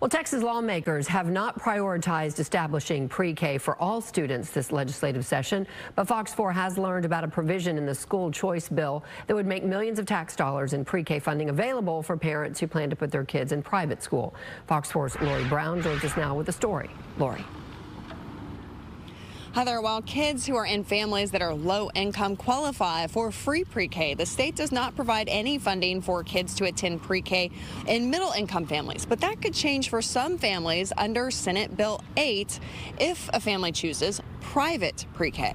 Well, Texas lawmakers have not prioritized establishing pre-K for all students this legislative session, but Fox 4 has learned about a provision in the school choice bill that would make millions of tax dollars in pre-K funding available for parents who plan to put their kids in private school. Fox 4's Lori Brown joins us now with the story. Lori. Heather, while kids who are in families that are low income qualify for free pre-K, the state does not provide any funding for kids to attend pre-K in middle income families. But that could change for some families under Senate Bill 8 if a family chooses private pre-K.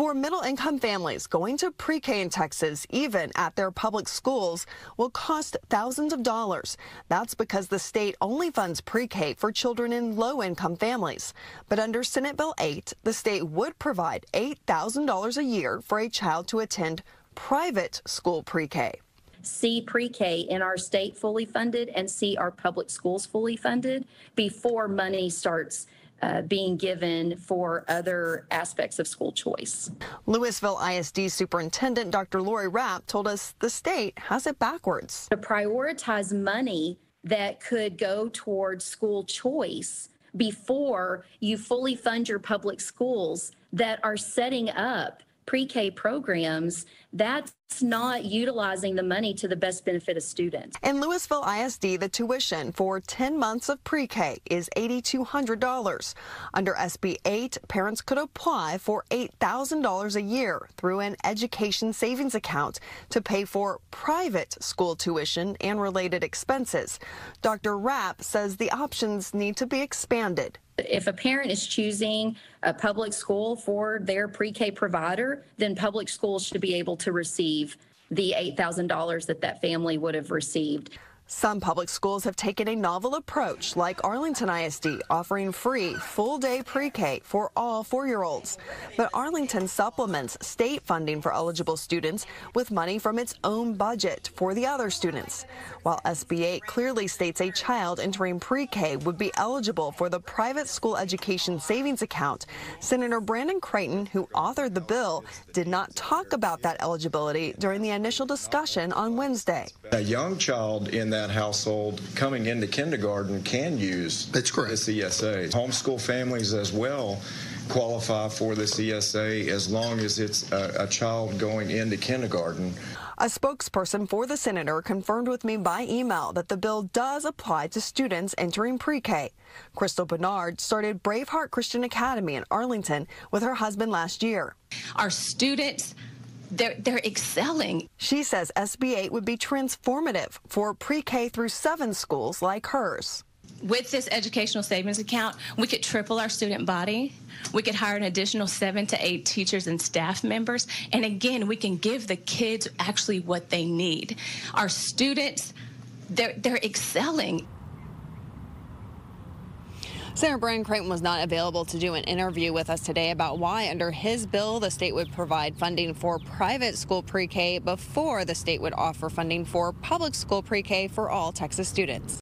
For middle income families, going to pre-K in Texas, even at their public schools, will cost thousands of dollars. That's because the state only funds pre-K for children in low income families. But under Senate Bill 8, the state would provide $8,000 a year for a child to attend private school pre-K see pre-K in our state fully funded and see our public schools fully funded before money starts uh, being given for other aspects of school choice. Lewisville ISD Superintendent Dr. Lori Rapp told us the state has it backwards. To prioritize money that could go towards school choice before you fully fund your public schools that are setting up pre-K programs, that's not utilizing the money to the best benefit of students. In Lewisville ISD, the tuition for 10 months of pre-K is $8,200. Under SB 8, parents could apply for $8,000 a year through an education savings account to pay for private school tuition and related expenses. Dr. Rapp says the options need to be expanded if a parent is choosing a public school for their pre-K provider, then public schools should be able to receive the $8,000 that that family would have received. Some public schools have taken a novel approach, like Arlington ISD, offering free full-day pre-K for all four-year-olds. But Arlington supplements state funding for eligible students with money from its own budget for the other students. While SB 8 clearly states a child entering pre-K would be eligible for the private school education savings account, Senator Brandon Creighton, who authored the bill, did not talk about that eligibility during the initial discussion on Wednesday. A young child in that that household coming into kindergarten can use That's correct. this ESA. Homeschool families as well qualify for this ESA as long as it's a, a child going into kindergarten. A spokesperson for the senator confirmed with me by email that the bill does apply to students entering pre-K. Crystal Bernard started Braveheart Christian Academy in Arlington with her husband last year. Our students they're, they're excelling. She says SB 8 would be transformative for pre-K through 7 schools like hers. With this educational savings account, we could triple our student body. We could hire an additional seven to eight teachers and staff members. And again, we can give the kids actually what they need. Our students, they're, they're excelling. Senator Brandon Creighton was not available to do an interview with us today about why, under his bill, the state would provide funding for private school pre-K before the state would offer funding for public school pre-K for all Texas students.